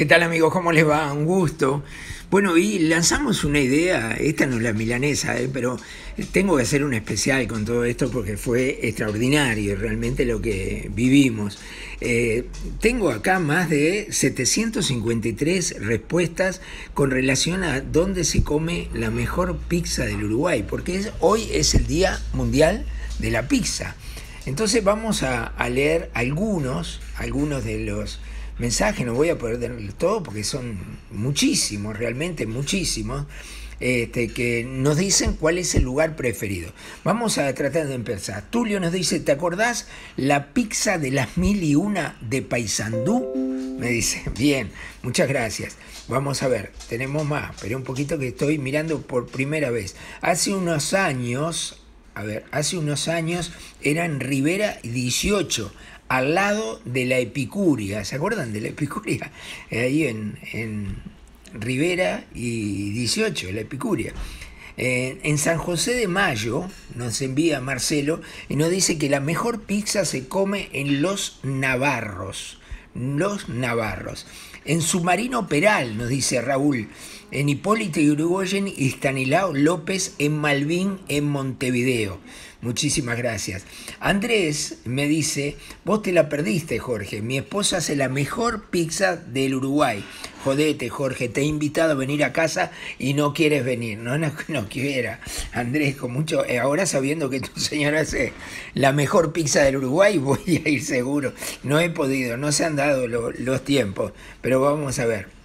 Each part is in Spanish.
¿Qué tal amigos? ¿Cómo les va? Un gusto. Bueno, y lanzamos una idea, esta no es la milanesa, ¿eh? pero tengo que hacer un especial con todo esto porque fue extraordinario realmente lo que vivimos. Eh, tengo acá más de 753 respuestas con relación a dónde se come la mejor pizza del Uruguay, porque hoy es el Día Mundial de la Pizza. Entonces vamos a, a leer algunos, algunos de los mensajes, no voy a poder leer todo porque son muchísimos, realmente muchísimos, este, que nos dicen cuál es el lugar preferido. Vamos a tratar de empezar. Tulio nos dice, ¿te acordás la pizza de las mil y una de Paysandú? Me dice, bien, muchas gracias. Vamos a ver, tenemos más, pero un poquito que estoy mirando por primera vez. Hace unos años, a ver, hace unos años eran Rivera 18 al lado de la Epicuria. ¿Se acuerdan de la Epicuria? Ahí en, en Rivera y 18, la Epicuria. Eh, en San José de Mayo nos envía Marcelo y nos dice que la mejor pizza se come en Los Navarros. Los Navarros. En Submarino Peral, nos dice Raúl. En Hipólito Yrigoyen y Stanislao López en Malvin, en Montevideo. Muchísimas gracias. Andrés me dice, vos te la perdiste, Jorge. Mi esposa hace la mejor pizza del Uruguay. Jodete, Jorge, te he invitado a venir a casa y no quieres venir. No, no, no quiera. Andrés, con mucho... Eh, ahora sabiendo que tu señora hace la mejor pizza del Uruguay, voy a ir seguro. No he podido, no se han dado los tiempos, pero vamos a ver.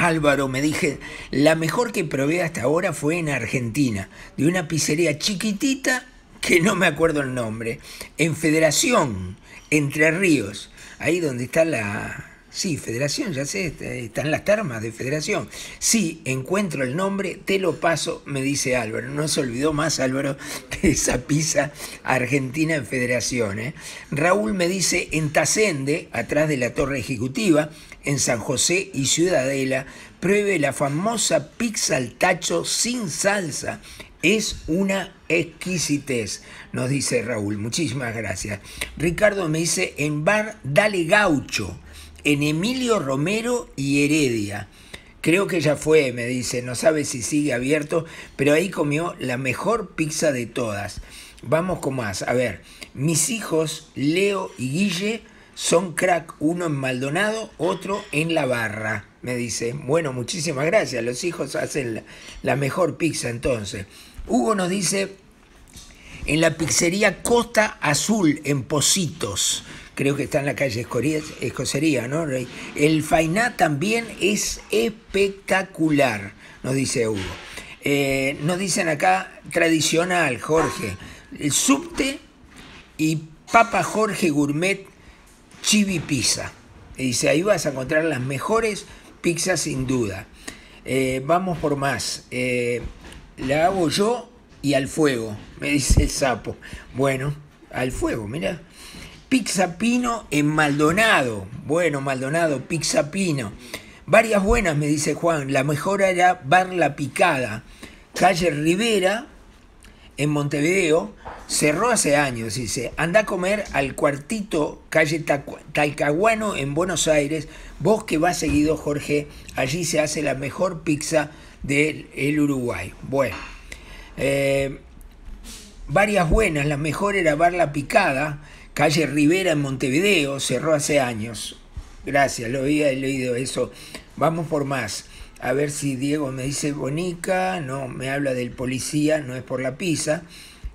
Álvaro me dije, la mejor que probé hasta ahora fue en Argentina, de una pizzería chiquitita que no me acuerdo el nombre, en Federación, Entre Ríos, ahí donde está la... Sí, Federación, ya sé, están las termas de Federación. Sí, encuentro el nombre, te lo paso, me dice Álvaro. No se olvidó más Álvaro de esa pizza argentina en Federación. ¿eh? Raúl me dice en Tacende, atrás de la Torre Ejecutiva, en San José y Ciudadela, pruebe la famosa pizza al tacho sin salsa es una exquisitez, nos dice Raúl. Muchísimas gracias. Ricardo me dice en bar Dale Gaucho, en Emilio Romero y Heredia. Creo que ya fue, me dice, no sabe si sigue abierto, pero ahí comió la mejor pizza de todas. Vamos con más. A ver, mis hijos, Leo y Guille, son crack, uno en Maldonado, otro en La Barra, me dice. Bueno, muchísimas gracias, los hijos hacen la mejor pizza entonces. Hugo nos dice, en la pizzería Costa Azul, en Positos, creo que está en la calle Escocería, ¿no? El fainá también es espectacular, nos dice Hugo. Eh, nos dicen acá, tradicional, Jorge, el subte y Papa Jorge Gourmet Chibi Pizza. Y dice, ahí vas a encontrar las mejores pizzas sin duda. Eh, vamos por más. Eh, la hago yo y al fuego, me dice el sapo. Bueno, al fuego, mira. Pizza Pino en Maldonado. Bueno, Maldonado, Pizza Pino. Varias buenas, me dice Juan. La mejor era Bar La Picada. Calle Rivera, en Montevideo. Cerró hace años, dice. Anda a comer al cuartito, calle Talcahuano, en Buenos Aires. Vos que vas seguido, Jorge. Allí se hace la mejor pizza del Uruguay. Bueno, eh, varias buenas, la mejor era Bar La Picada, calle Rivera en Montevideo, cerró hace años. Gracias, lo había leído eso. Vamos por más. A ver si Diego me dice Bonica, no, me habla del policía, no es por la pizza.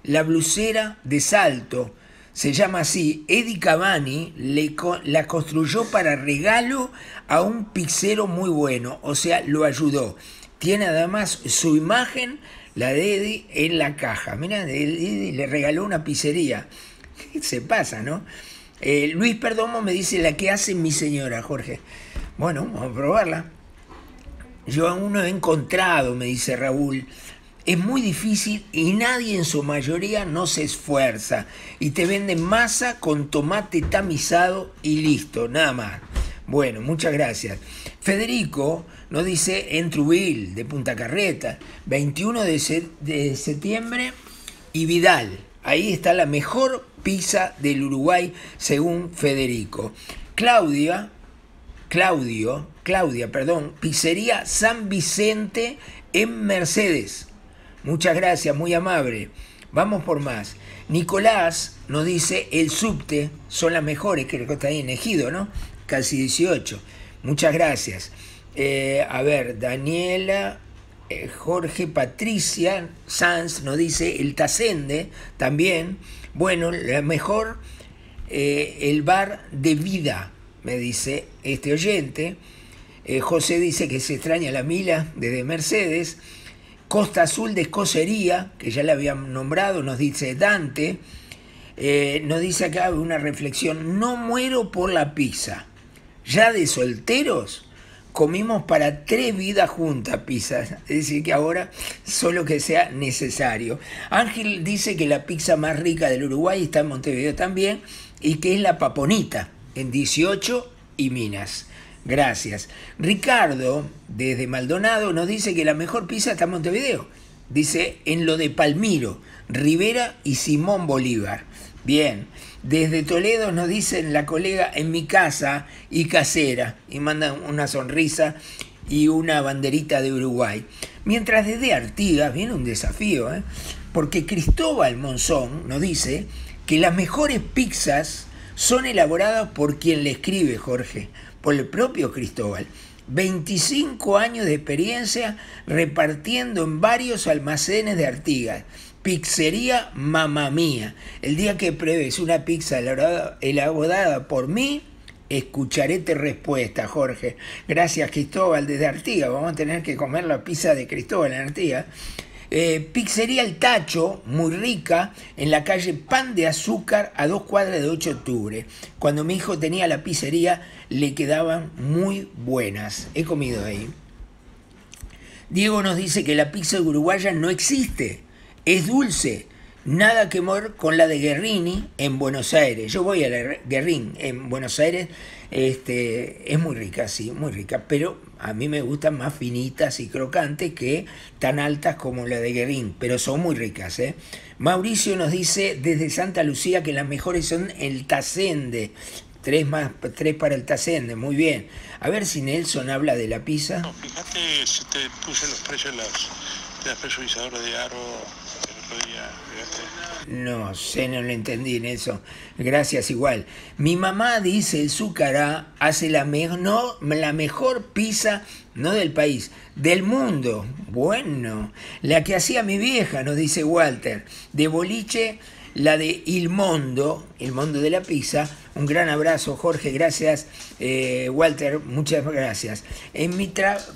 La blusera de Salto, se llama así, Eddie Cavani la construyó para regalo a un pizzero muy bueno, o sea, lo ayudó tiene además su imagen, la de Eddie, en la caja. Mira, Eddie le regaló una pizzería. Se pasa, ¿no? Eh, Luis Perdomo me dice la que hace mi señora, Jorge. Bueno, vamos a probarla. Yo aún no he encontrado, me dice Raúl. Es muy difícil y nadie en su mayoría no se esfuerza. Y te venden masa con tomate tamizado y listo, nada más. Bueno, muchas gracias. Federico nos dice en Trubil, de Punta Carreta, 21 de, de septiembre y Vidal. Ahí está la mejor pizza del Uruguay, según Federico. Claudia Claudio, Claudia, perdón, Pizzería San Vicente en Mercedes. Muchas gracias, muy amable. Vamos por más. Nicolás nos dice, el subte son las mejores, creo que está ahí en Ejido, ¿no? Casi 18. Muchas gracias. Eh, a ver, Daniela, eh, Jorge Patricia Sanz nos dice, el Tacende también. Bueno, la mejor, eh, el bar de vida, me dice este oyente. José dice que se extraña la Mila desde Mercedes. Costa Azul de Escocería, que ya le habían nombrado, nos dice Dante, eh, nos dice acá una reflexión, no muero por la pizza, ya de solteros comimos para tres vidas juntas pizza, es decir, que ahora solo que sea necesario. Ángel dice que la pizza más rica del Uruguay está en Montevideo también y que es la paponita, en 18 y Minas. Gracias. Ricardo, desde Maldonado, nos dice que la mejor pizza está en Montevideo. Dice en lo de Palmiro, Rivera y Simón Bolívar. Bien. Desde Toledo nos dicen la colega en mi casa y casera. Y mandan una sonrisa y una banderita de Uruguay. Mientras desde Artigas viene un desafío, ¿eh? porque Cristóbal Monzón nos dice que las mejores pizzas son elaboradas por quien le escribe, Jorge por el propio Cristóbal. 25 años de experiencia repartiendo en varios almacenes de Artigas. Pizzería Mamá Mía. El día que pruebes una pizza elaborada por mí, escucharé tu respuesta, Jorge. Gracias, Cristóbal, desde Artigas. Vamos a tener que comer la pizza de Cristóbal en Artigas. Eh, pizzería El Tacho, muy rica, en la calle Pan de Azúcar, a dos cuadras de 8 de octubre. Cuando mi hijo tenía la pizzería, le quedaban muy buenas. He comido ahí. Diego nos dice que la pizza uruguaya no existe, es dulce, nada que ver con la de Guerrini en Buenos Aires. Yo voy a la Guerrín en Buenos Aires, este, es muy rica, sí, muy rica, pero a mí me gustan más finitas y crocantes que tan altas como la de Guerrín, pero son muy ricas. ¿eh? Mauricio nos dice desde Santa Lucía que las mejores son el Tacende. Tres, más, tres para el Tacende, muy bien. A ver si Nelson habla de la pizza. No, fíjate, te puse los precios de las, de aro el otro día. No sé, no lo entendí en eso. Gracias igual. Mi mamá dice el Zúcara hace la, no, la mejor pizza, no del país, del mundo. Bueno, la que hacía mi vieja, nos dice Walter. De boliche la de Il Mondo, El Mundo de la Pizza. Un gran abrazo, Jorge, gracias. Eh, Walter, muchas gracias. En mi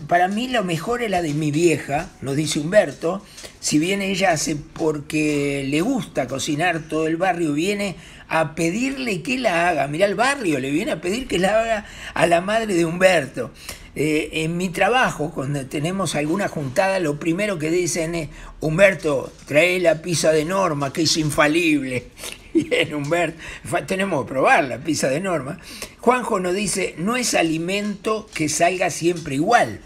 para mí lo mejor es la de mi vieja, nos dice Humberto. Si bien ella hace porque le gusta cocinar, todo el barrio viene a pedirle que la haga. Mira, el barrio le viene a pedir que la haga a la madre de Humberto. Eh, en mi trabajo, cuando tenemos alguna juntada, lo primero que dicen es, Humberto, trae la pizza de Norma, que es infalible. Bien, Humberto, tenemos que probar la pizza de Norma. Juanjo nos dice, no es alimento que salga siempre igual.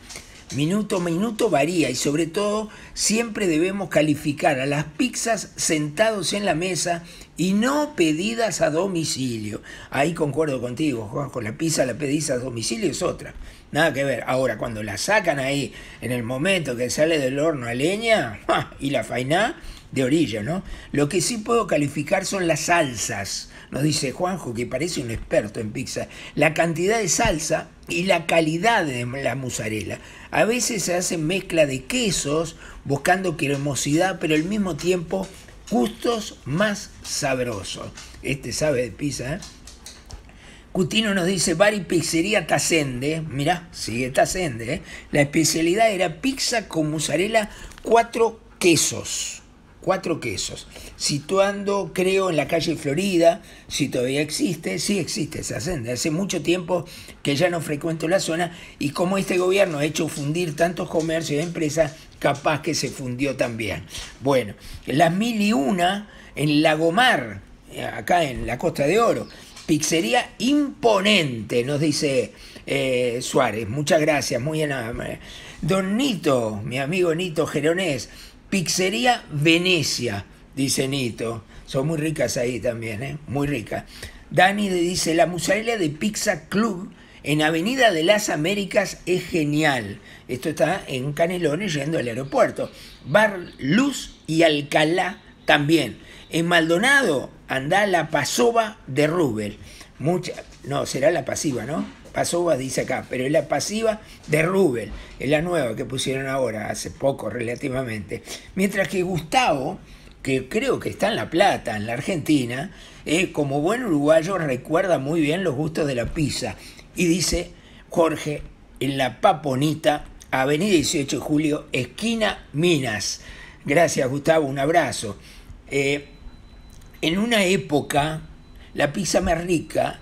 Minuto a minuto varía y sobre todo siempre debemos calificar a las pizzas sentados en la mesa y no pedidas a domicilio. Ahí concuerdo contigo, Juanjo, la pizza la pedís a domicilio es otra. Nada que ver. Ahora, cuando la sacan ahí, en el momento que sale del horno a leña, y la faina de orilla, ¿no? Lo que sí puedo calificar son las salsas. Nos dice Juanjo, que parece un experto en pizza. La cantidad de salsa y la calidad de la mozzarella. A veces se hace mezcla de quesos, buscando cremosidad, pero al mismo tiempo gustos más sabrosos. Este sabe de pizza, ¿eh? Cutino nos dice, bar y pizzería Tacende, mirá, sigue Tacende, ¿eh? la especialidad era pizza con mozzarella, cuatro quesos, cuatro quesos, situando creo en la calle Florida, si todavía existe, sí existe Tacende, hace mucho tiempo que ya no frecuento la zona y como este gobierno ha hecho fundir tantos comercios y empresas, capaz que se fundió también. Bueno, las mil y una en Lagomar, acá en la Costa de Oro, Pizzería imponente, nos dice eh, Suárez. Muchas gracias, muy amable. Don Nito, mi amigo Nito Geronés, Pizzería Venecia, dice Nito. Son muy ricas ahí también, ¿eh? muy ricas. Dani dice, la mozzarella de Pizza Club en Avenida de las Américas es genial. Esto está en Canelones yendo al aeropuerto. Bar Luz y Alcalá también. En Maldonado anda la Pasova de Rubel. Mucha, no, será la pasiva, ¿no? Pasova dice acá, pero es la pasiva de Rubel, es la nueva que pusieron ahora, hace poco relativamente. Mientras que Gustavo, que creo que está en La Plata, en la Argentina, eh, como buen uruguayo recuerda muy bien los gustos de la pizza. Y dice, Jorge, en la Paponita, Avenida 18 de Julio, esquina Minas. Gracias, Gustavo, un abrazo. Eh, en una época, la pizza más rica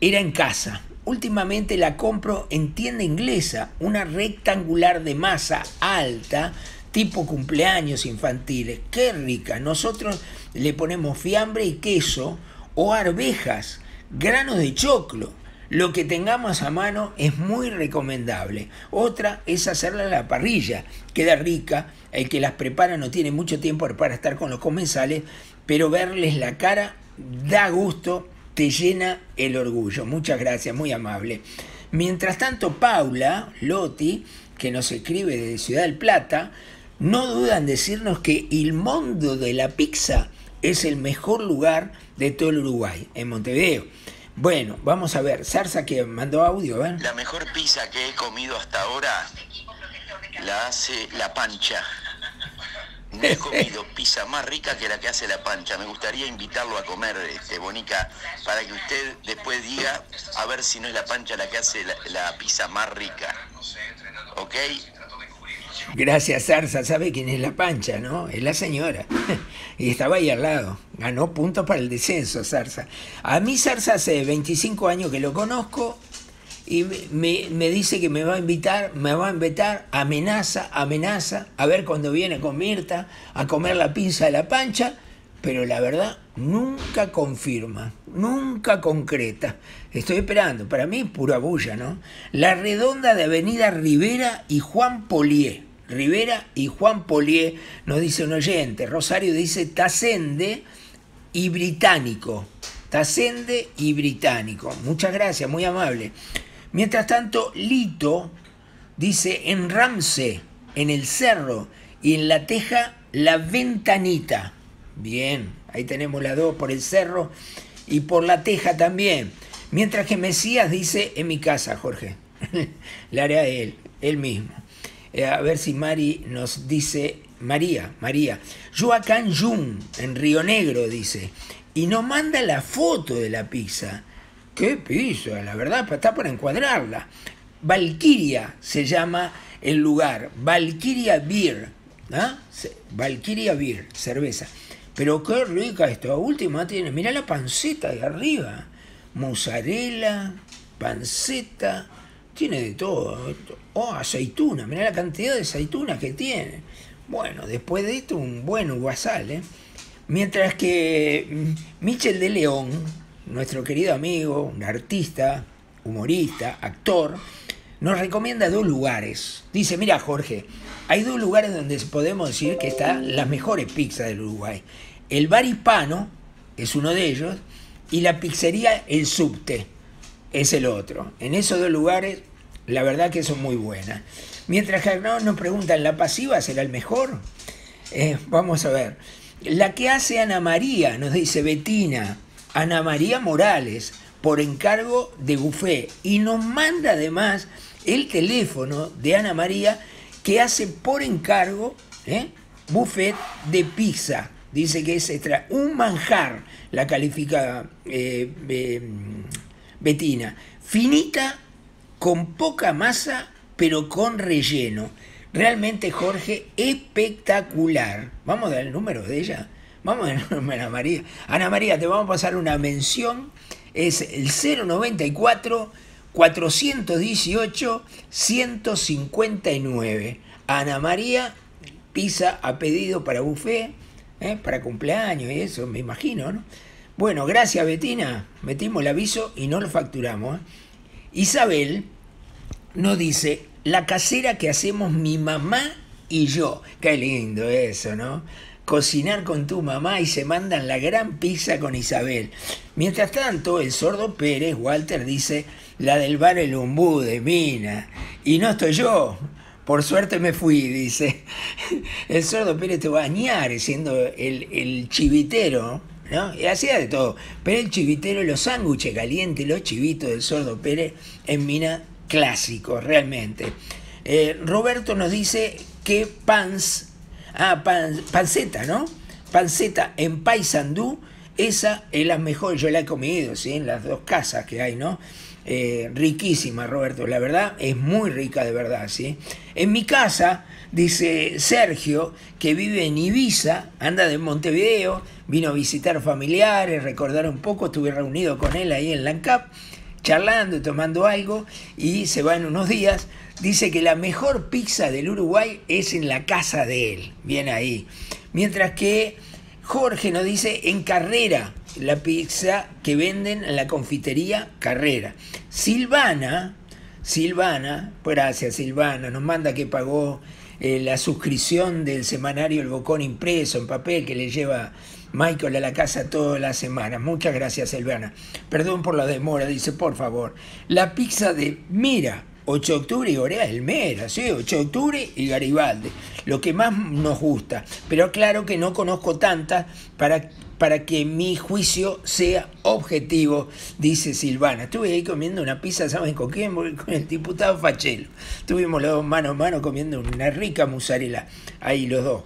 era en casa. Últimamente la compro en tienda inglesa, una rectangular de masa alta, tipo cumpleaños infantiles. Qué rica. Nosotros le ponemos fiambre y queso o arvejas, granos de choclo. Lo que tengamos a mano es muy recomendable. Otra es hacerla a la parrilla. Queda rica. El que las prepara no tiene mucho tiempo para estar con los comensales, pero verles la cara da gusto te llena el orgullo. Muchas gracias, muy amable. Mientras tanto, Paula Lotti, que nos escribe desde Ciudad del Plata, no duda en decirnos que el mundo de la pizza es el mejor lugar de todo el Uruguay, en Montevideo. Bueno, vamos a ver, Sarsa que mandó audio, ¿ven? La mejor pizza que he comido hasta ahora la hace La Pancha no he comido pizza más rica que la que hace la pancha. Me gustaría invitarlo a comer, este, Bonica, para que usted después diga a ver si no es la pancha la que hace la, la pizza más rica. ¿Ok? Gracias, Sarsa. ¿Sabe quién es la pancha, no? Es la señora. y estaba ahí al lado. Ganó puntos para el descenso, Sarsa. A mí, Sarsa, hace 25 años que lo conozco y me, dice que me va a invitar, me va a invitar, amenaza, amenaza, a ver cuando viene con Mirta a comer la pizza de la pancha, pero la verdad nunca confirma, nunca concreta. Estoy esperando, para mí pura bulla, ¿no? La redonda de Avenida Rivera y Juan Polié. Rivera y Juan Polié, nos dice un oyente. Rosario dice Tacende y Británico. Tacende y Británico. Muchas gracias, muy amable. Mientras tanto, Lito dice en Ramse, en el cerro y en la teja, la ventanita. Bien, ahí tenemos la dos por el cerro y por la teja también. Mientras que Mesías dice en mi casa, Jorge. la hará él, él mismo. Eh, a ver si Mari nos dice, María, María, yo acá en en Río Negro, dice, y nos manda la foto de la pizza. ¿Qué pizza? La verdad, está para encuadrarla. Valkyria se llama el lugar. Valkyria Beer. ¿ah? Valkyria Beer, cerveza. Pero qué rica esta última tiene. Mira la panceta de arriba. Mozzarella, panceta. Tiene de todo. Oh, aceituna. Mira la cantidad de aceitunas que tiene. Bueno, después de esto, un buen guasal. ¿eh? Mientras que mm, Michel de León nuestro querido amigo, un artista, humorista, actor, nos recomienda dos lugares. Dice, mira Jorge, hay dos lugares donde podemos decir que están las mejores pizzas del Uruguay. El bar hispano es uno de ellos y la pizzería El Subte es el otro. En esos dos lugares, la verdad que son muy buenas. Mientras que nos preguntan, ¿la pasiva será el mejor? Eh, vamos a ver. La que hace Ana María, nos dice Betina, Ana María Morales por encargo de Buffet y nos manda además el teléfono de Ana María que hace por encargo ¿eh? buffet de pizza. Dice que es extra, un manjar, la califica eh, Betina. Finita, con poca masa, pero con relleno. Realmente, Jorge, espectacular. Vamos a dar el número de ella. Vamos a Ana María. Ana María, te vamos a pasar una mención. Es el 094 418 159. Ana María, pizza a pedido para buffet, ¿eh? para cumpleaños y eso, me imagino, ¿no? Bueno, gracias Betina. Metimos el aviso y no lo facturamos. ¿eh? Isabel nos dice, la casera que hacemos mi mamá y yo. Qué lindo eso, ¿no? cocinar con tu mamá y se mandan la gran pizza con Isabel. Mientras tanto, el sordo Pérez, Walter, dice, la del bar El Umbú de Mina. Y no estoy yo. Por suerte me fui, dice. El sordo Pérez te va a bañar siendo el, el chivitero, ¿no? Y hacía de todo. Pero el chivitero, los sándwiches calientes, los chivitos del sordo Pérez en Mina, clásicos, realmente. Eh, Roberto nos dice que Pans, ah, panceta, ¿no? Panceta en Paysandú, esa es la mejor, yo la he comido, ¿sí? En las dos casas que hay, ¿no? Eh, riquísima, Roberto, la verdad, es muy rica de verdad, ¿sí? En mi casa, dice Sergio, que vive en Ibiza, anda de Montevideo, vino a visitar familiares, recordar un poco, estuve reunido con él ahí en Lancap, charlando tomando algo, y se va en unos días, dice que la mejor pizza del Uruguay es en la casa de él, bien ahí. Mientras que Jorge nos dice en carrera, la pizza que venden en la confitería Carrera. Silvana, Silvana, gracias Silvana, nos manda que pagó eh, la suscripción del semanario El Bocón impreso en papel que le lleva Michael a la casa toda la semana. Muchas gracias Silvana. Perdón por la demora, dice por favor. La pizza de Mira, 8 de octubre y Orea El Mera, ¿sí? 8 de octubre y Garibaldi, lo que más nos gusta. Pero claro que no conozco tantas para, para que mi juicio sea objetivo, dice Silvana. Estuve ahí comiendo una pizza, ¿saben con quién? Con el diputado Fachelo. Estuvimos los dos mano a mano comiendo una rica musarela, ahí los dos.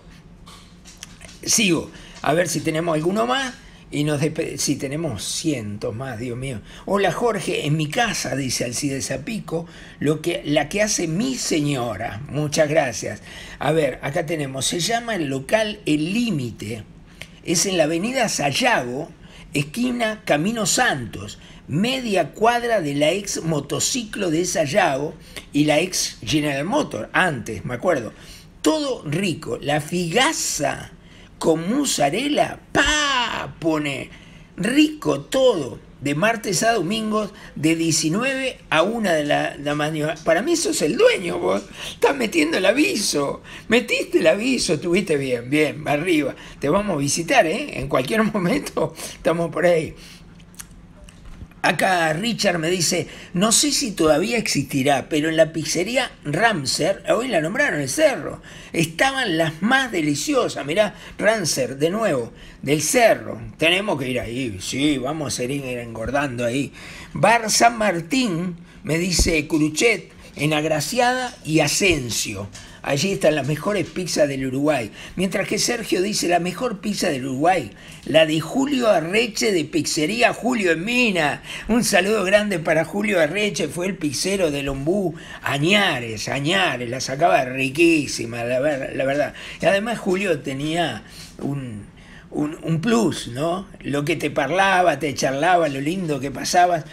Sigo, a ver si tenemos alguno más. Y nos si tenemos cientos más, Dios mío. Hola Jorge, en mi casa, dice Alcides Zapico, lo que, la que hace mi señora. Muchas gracias. A ver, acá tenemos, se llama el local El Límite. Es en la avenida Sayago, esquina Camino Santos, media cuadra de la ex motociclo de Sayago y la ex General Motor, antes, me acuerdo. Todo rico, la figaza con mozzarella, pa, pone rico todo, de martes a domingos, de 19 a 1 de la, la mañana. Para mí sos el dueño, vos. Estás metiendo el aviso. Metiste el aviso, estuviste bien, bien, arriba. Te vamos a visitar, ¿eh? En cualquier momento estamos por ahí. Acá Richard me dice, no sé si todavía existirá, pero en la pizzería Ramser, hoy la nombraron el cerro, estaban las más deliciosas. Mirá, Ramser, de nuevo, del cerro. Tenemos que ir ahí, sí, vamos a ir engordando ahí. Bar San Martín, me dice Cruchet, en Agraciada y Asensio. Allí están las mejores pizzas del Uruguay. Mientras que Sergio dice la mejor pizza del Uruguay, la de Julio Arreche de Pizzería Julio en Mina. Un saludo grande para Julio Arreche, fue el pizzero del Ombú. Añares, Añares, la sacaba riquísima, la, la verdad. Y además Julio tenía un, un, plus, ¿no? Lo que te parlaba, te charlaba, lo lindo que pasabas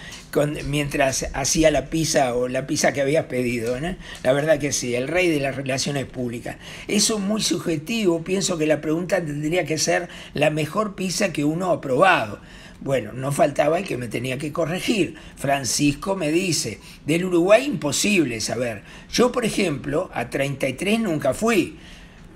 mientras hacía la pizza o la pizza que habías pedido. ¿no? La verdad que sí, el rey de las relaciones públicas. Eso es muy subjetivo, pienso que la pregunta tendría que ser la mejor pizza que uno ha probado. Bueno, no faltaba el que me tenía que corregir. Francisco me dice, del Uruguay imposible saber. Yo, por ejemplo, a 33 nunca fui.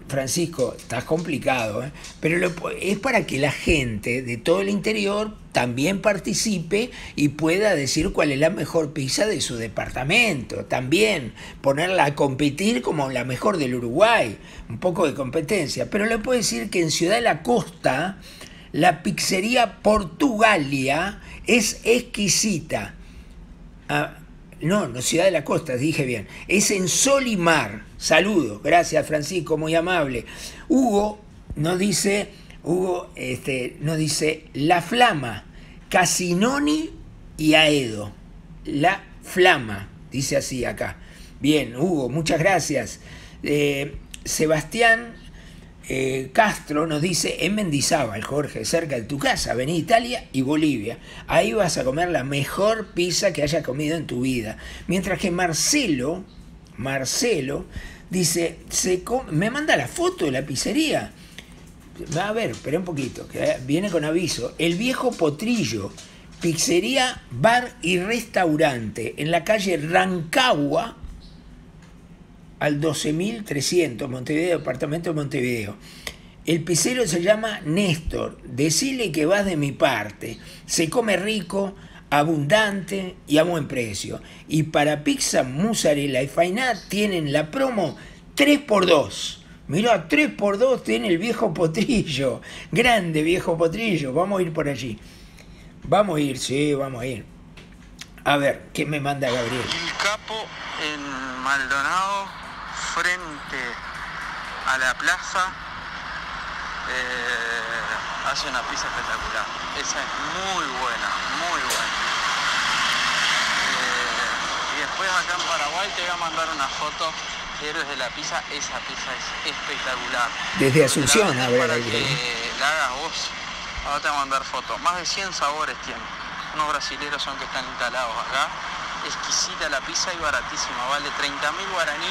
Francisco, estás complicado, ¿eh? pero es para que la gente de todo el interior también participe y pueda decir cuál es la mejor pizza de su departamento. También ponerla a competir como la mejor del Uruguay. Un poco de competencia. Pero le puedo decir que en Ciudad de la Costa, la pizzería Portugalia es exquisita. Ah, no, no, Ciudad de la Costa, dije bien. Es en Solimar. Saludo. Gracias, Francisco, muy amable. Hugo nos dice, Hugo este, nos dice La Flama, Casinoni y Aedo. La Flama, dice así acá. Bien, Hugo, muchas gracias. Eh, Sebastián eh, Castro nos dice en Mendizábal, Jorge, cerca de tu casa, vení Italia y Bolivia. Ahí vas a comer la mejor pizza que hayas comido en tu vida. Mientras que Marcelo, Marcelo, dice, se me manda la foto de la pizzería. A ver, espera un poquito, que viene con aviso. El viejo potrillo, pizzería, bar y restaurante en la calle Rancagua, al 12.300, Montevideo, departamento de Montevideo. El pizzero se llama Néstor. Decile que vas de mi parte. Se come rico, abundante y a buen precio. Y para pizza, mozzarella y fainá tienen la promo 3x2. Mirá, 3x2 tiene el viejo potrillo. Grande viejo potrillo. Vamos a ir por allí. Vamos a ir, sí, vamos a ir. A ver, ¿qué me manda Gabriel? El capo en Maldonado, frente a la plaza, eh, hace una pizza espectacular. Esa es muy buena, muy buena. Eh, y después acá en Paraguay te voy a mandar una foto Héroes de la Pizza, esa pizza es espectacular. Desde Asunción, la a ver, Para ahí, que ¿eh? la hagas vos. Ahora te voy a mandar fotos. Más de 100 sabores tiene. Unos brasileros son que están instalados acá. Exquisita la pizza y baratísima. Vale 30.000 guaraní.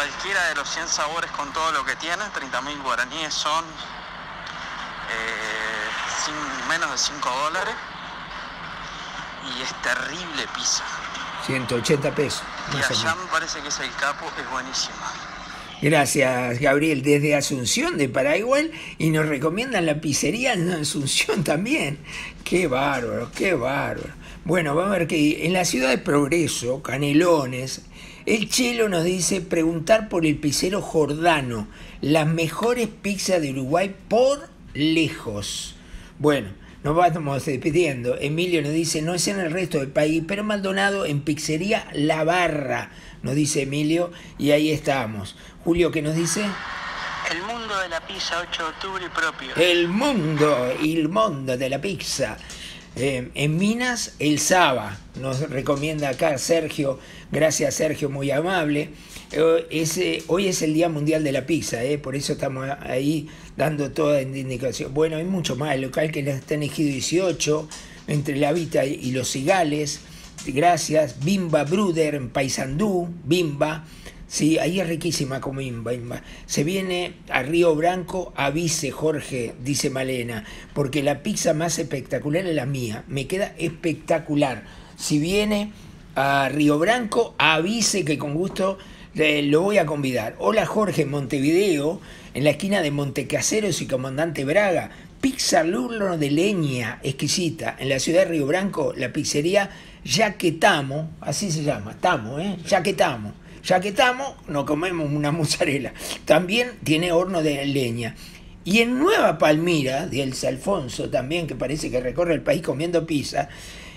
Cualquiera de los 100 sabores con todo lo que tiene. 30.000 guaraníes son eh, sin- menos de 5 dólares. Y es terrible pizza. 180 pesos. Y allá me parece que es el capo, es buenísima. Gracias, Gabriel, desde Asunción de Paraguay y nos recomiendan la pizzería en Asunción también. Qué bárbaro, qué bárbaro. Bueno, vamos a ver que en la ciudad de Progreso, Canelones, el Chelo nos dice preguntar por el pizzero Jordano, las mejores pizzas de Uruguay por lejos. Bueno, nos vamos despidiendo. Emilio nos dice, no es en el resto del país, pero Maldonado en Pizzería La Barra, nos dice Emilio, y ahí estamos. Julio, ¿qué nos dice? El mundo de la pizza 8 de octubre propio. El mundo, el mundo de la pizza. Eh, en Minas, el Saba, nos recomienda acá Sergio. Gracias, Sergio, muy amable. Eh, hoy es el Día Mundial de la Pizza, eh, por eso estamos ahí dando toda indicación. Bueno, hay mucho más. El local que está en Ejido 18, entre la Vita y los Cigales. Gracias. Bimba Bruder en Paysandú, Bimba. Sí, ahí es riquísima Bimba. Se viene a Río Branco, avise Jorge, dice Malena, porque la pizza más espectacular es la mía. Me queda espectacular. Si viene a Río Branco, avise que con gusto eh, lo voy a convidar. Hola Jorge, Montevideo, en la esquina de Montecaseros y Comandante Braga. Pizza al horno de leña exquisita. En la ciudad de Río Branco, la pizzería Yaquetamo, así se llama, Tamo, ¿eh? Yaquetamo. Yaquetamo, nos comemos una mozzarella. También tiene horno de leña. Y en Nueva Palmira, de Alfonso también, que parece que recorre el país comiendo pizza,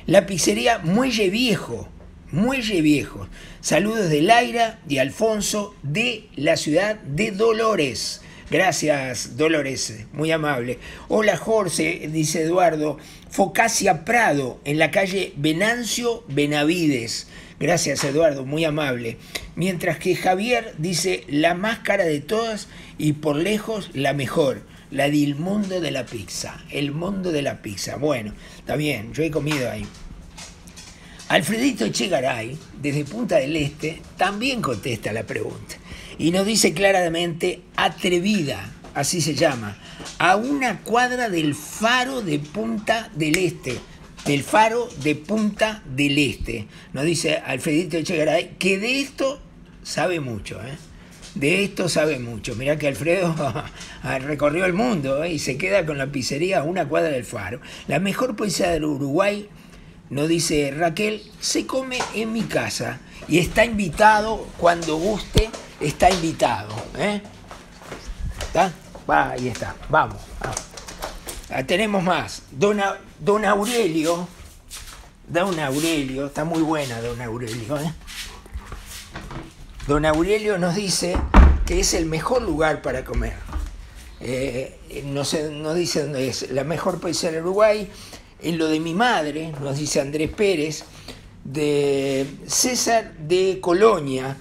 la pizzería Muelle Viejo. Muelle Viejo. Saludos de Laira y Alfonso de la ciudad de Dolores. Gracias, Dolores, muy amable. Hola, Jorge, dice Eduardo. Focacia Prado, en la calle Venancio Benavides. Gracias, Eduardo, muy amable. Mientras que Javier dice la más cara de todas y por lejos la mejor, la del mundo de la pizza. El mundo de la pizza. Bueno, está bien, yo he comido ahí. Alfredito Echegaray, desde Punta del Este, también contesta la pregunta y nos dice claramente atrevida, así se llama, a una cuadra del faro de Punta del Este, del faro de Punta del Este. Nos dice Alfredito Echegaray que de esto sabe mucho, ¿eh? De esto sabe mucho. Mirá que Alfredo recorrió el mundo ¿eh? y se queda con la pizzería a una cuadra del faro. La mejor poesía del Uruguay nos dice Raquel, se come en mi casa y está invitado cuando guste, está invitado. ¿eh? ¿Está? Va, ahí está, vamos. Ah, tenemos más. Don, Aurelio, Don Aurelio, está muy buena Don Aurelio. ¿eh? Don Aurelio nos dice que es el mejor lugar para comer. Eh, no sé, nos dice dónde es. La mejor poesía del Uruguay. En lo de mi madre, nos dice Andrés Pérez, de César de Colonia,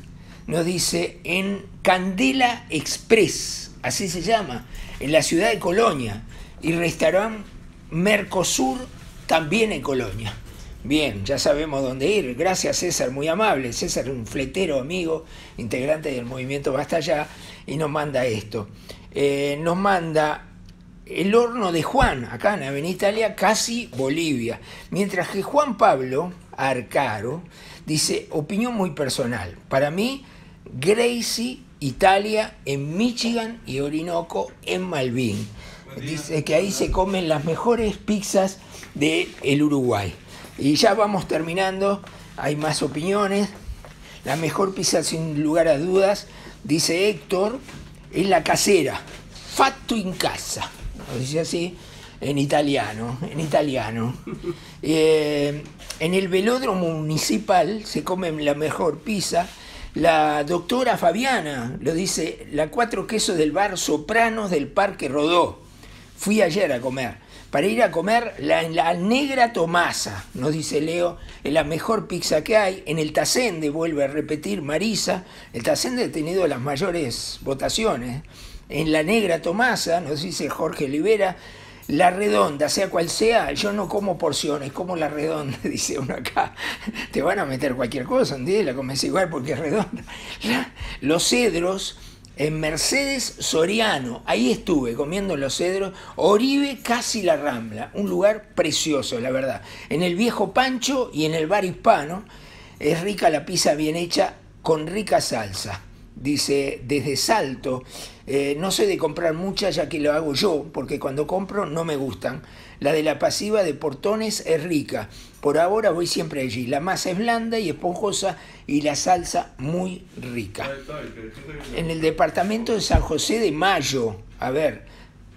nos dice en Candela Express, así se llama, en la ciudad de Colonia, y restaurante Mercosur también en Colonia. Bien, ya sabemos dónde ir. Gracias César, muy amable. César un fletero amigo, integrante del movimiento Basta Allá, y nos manda esto. Eh, nos manda el horno de Juan, acá en Avenida Italia, casi Bolivia. Mientras que Juan Pablo Arcaro dice, opinión muy personal, para mí Gracie, Italia, en Michigan y Orinoco, en Malvin. Dice que ahí se comen las mejores pizzas del el Uruguay. Y ya vamos terminando, hay más opiniones. La mejor pizza sin lugar a dudas, dice Héctor, es la casera, fatto in casa. Lo dice así en italiano, en italiano. Eh, en el velódromo municipal se come la mejor pizza. La doctora Fabiana lo dice, la cuatro quesos del bar Sopranos del Parque Rodó. Fui ayer a comer. Para ir a comer la, la negra Tomasa, nos dice Leo, es la mejor pizza que hay. En el Tacende, vuelve a repetir Marisa, el Tacende ha tenido las mayores votaciones. En la negra Tomasa, nos dice Jorge Olivera, la redonda, sea cual sea, yo no como porciones, como la redonda, dice uno acá. Te van a meter cualquier cosa, ¿entiendes? La comes igual porque es redonda. los cedros en Mercedes Soriano, ahí estuve comiendo los cedros, Oribe casi la Rambla, un lugar precioso, la verdad. En el viejo Pancho y en el bar hispano, es rica la pizza bien hecha con rica salsa dice desde Salto, eh, no sé de comprar muchas ya que lo hago yo, porque cuando compro no me gustan. La de la pasiva de Portones es rica, por ahora voy siempre allí. La masa es blanda y esponjosa y la salsa muy rica. En el departamento de San José de Mayo, a ver,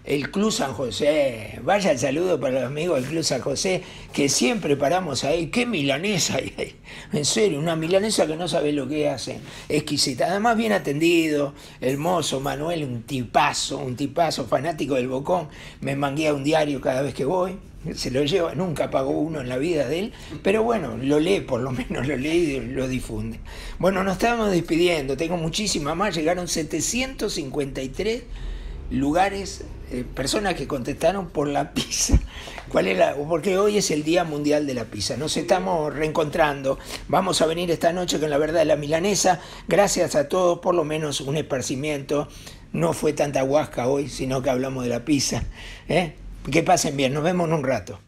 el Club San José. Vaya el saludo para los amigos del Club San José, que siempre paramos ahí. ¡Qué milanesa hay ahí! En serio, una milanesa que no sabe lo que hace. Exquisita. Además, bien atendido, hermoso. Manuel, un tipazo, un tipazo fanático del Bocón. Me manguea un diario cada vez que voy. Se lo lleva, nunca pagó uno en la vida de él, pero bueno, lo lee, por lo menos lo lee y lo difunde. Bueno, nos estamos despidiendo, tengo muchísimas más, llegaron 753 lugares, eh, personas que contestaron por la pizza. ¿Cuál es la? Porque hoy es el Día Mundial de la Pizza. Nos estamos reencontrando. Vamos a venir esta noche con la verdad de la milanesa. Gracias a todos, por lo menos un esparcimiento. No fue tanta huasca hoy, sino que hablamos de la pizza. ¿eh? Que pasen bien. Nos vemos en un rato.